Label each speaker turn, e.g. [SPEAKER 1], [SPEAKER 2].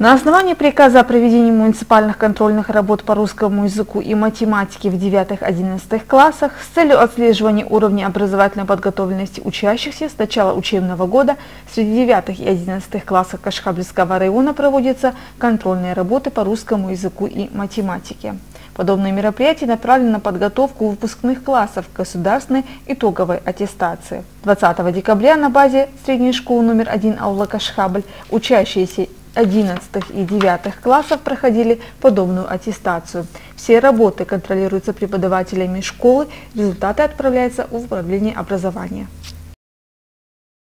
[SPEAKER 1] На основании приказа о проведении муниципальных контрольных работ по русскому языку и математике в 9-11 классах с целью отслеживания уровня образовательной подготовленности учащихся с начала учебного года среди 9 и 11 классов Кашхабльского района проводятся контрольные работы по русскому языку и математике. Подобные мероприятия направлены на подготовку выпускных классов к государственной итоговой аттестации. 20 декабря на базе средней школы номер 1 Аула Кашхабль учащиеся 11 и 9 классов проходили подобную аттестацию. Все работы контролируются преподавателями школы, результаты отправляются в управление образования.